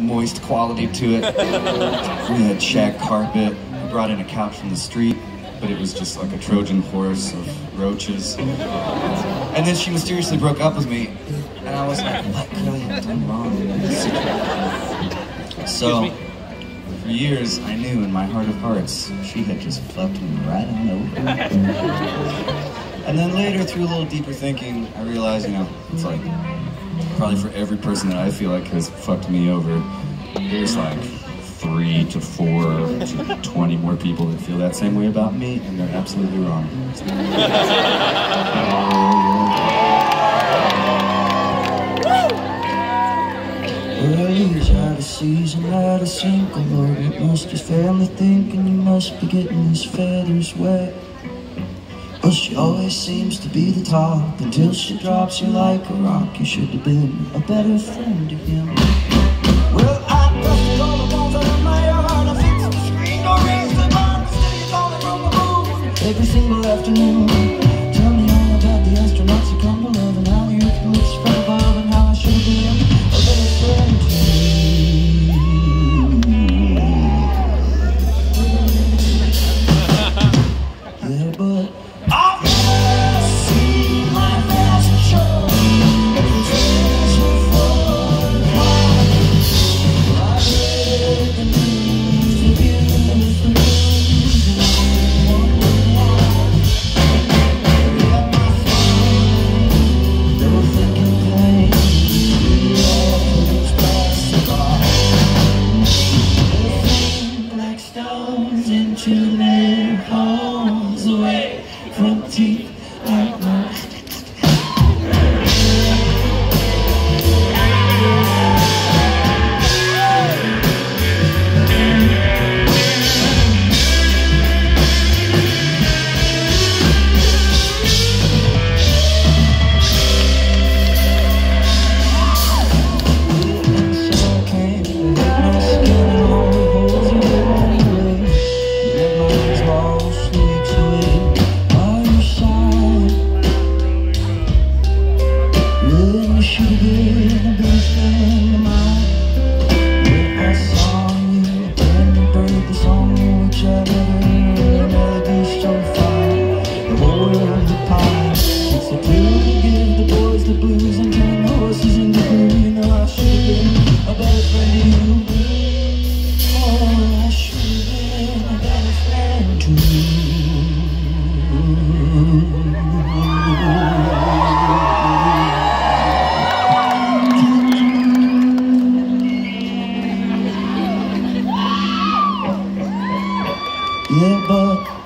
moist quality to it. we had shag carpet. I brought in a couch from the street, but it was just like a Trojan horse of roaches. And then she mysteriously broke up with me, and I was like, what could I have done wrong in this situation? So, for years, I knew in my heart of hearts, she had just fucked me right on over. And then later, through a little deeper thinking, I realized, you know, it's like probably for every person that I feel like has fucked me over, there's like three to four to 20 more people that feel that same way about me, and they're absolutely wrong. Well, of season, out of sync, must family thinking you must be getting his feathers wet. Well, she always seems to be the top until she drops you like a rock. You should have been a better friend to him. Well, I To make holes away from teeth like mine. 也罢。